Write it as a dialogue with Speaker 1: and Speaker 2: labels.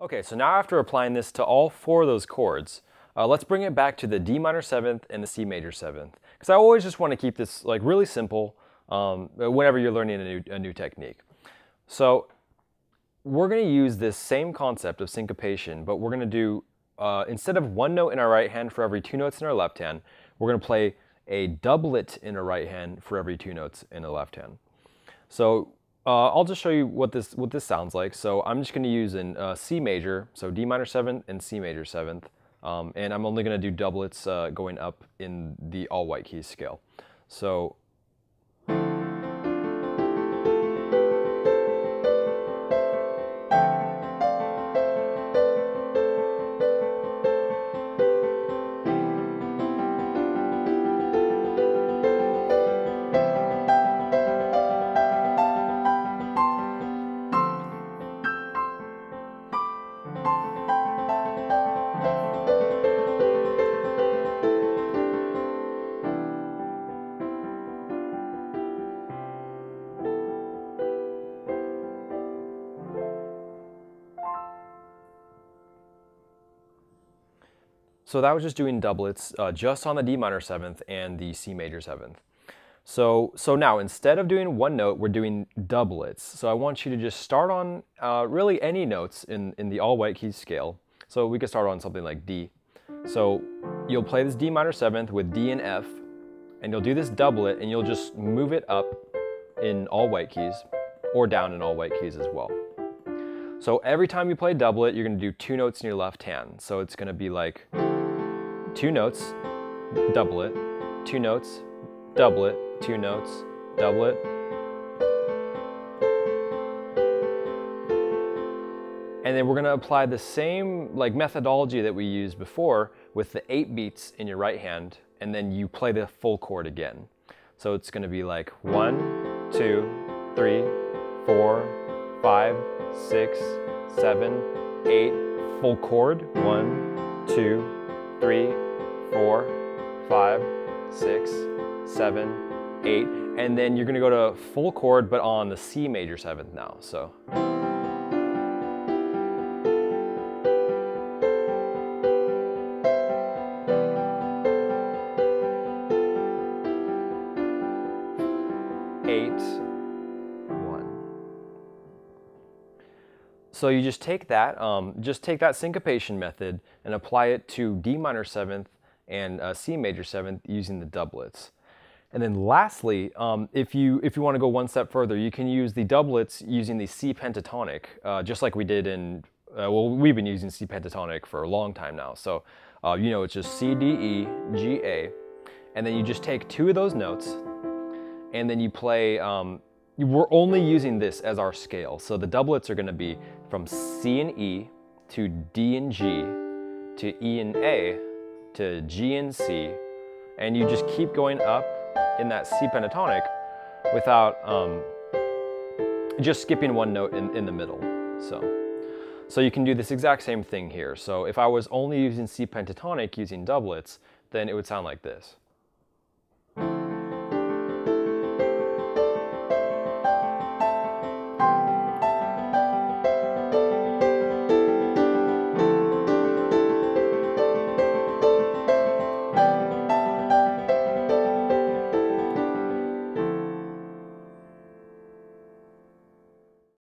Speaker 1: Okay, so now after applying this to all four of those chords, uh, let's bring it back to the D minor seventh and the C major seventh. Because I always just want to keep this like really simple um, whenever you're learning a new, a new technique. So we're going to use this same concept of syncopation, but we're going to do, uh, instead of one note in our right hand for every two notes in our left hand, we're going to play a doublet in our right hand for every two notes in the left hand. So uh, I'll just show you what this what this sounds like. So I'm just going to use in uh, C major, so D minor seventh and C major seventh, um, and I'm only going to do doublets uh, going up in the all white keys scale. So So that was just doing doublets uh, just on the D minor seventh and the C major seventh. So, so now instead of doing one note, we're doing doublets. So I want you to just start on uh, really any notes in, in the all white keys scale. So we could start on something like D. So you'll play this D minor seventh with D and F, and you'll do this doublet and you'll just move it up in all white keys or down in all white keys as well. So every time you play doublet, you're gonna do two notes in your left hand. So it's gonna be like two notes, doublet, two notes, doublet, two notes, doublet. And then we're gonna apply the same like methodology that we used before with the eight beats in your right hand, and then you play the full chord again. So it's gonna be like one, two, three, four, five, six, seven, eight, full chord, one, two, three, four, five, six, seven, eight, and then you're gonna go to full chord, but on the C major seventh now, so. Eight, So you just take that, um, just take that syncopation method and apply it to D minor seventh and uh, C major seventh using the doublets. And then lastly, um, if you if you want to go one step further, you can use the doublets using the C pentatonic, uh, just like we did in uh, well, we've been using C pentatonic for a long time now. So uh, you know it's just C D E G A, and then you just take two of those notes, and then you play. Um, we're only using this as our scale, so the doublets are going to be from C and E to D and G to E and A to G and C, and you just keep going up in that C pentatonic without um, just skipping one note in, in the middle. So, so you can do this exact same thing here. So if I was only using C pentatonic using doublets, then it would sound like this.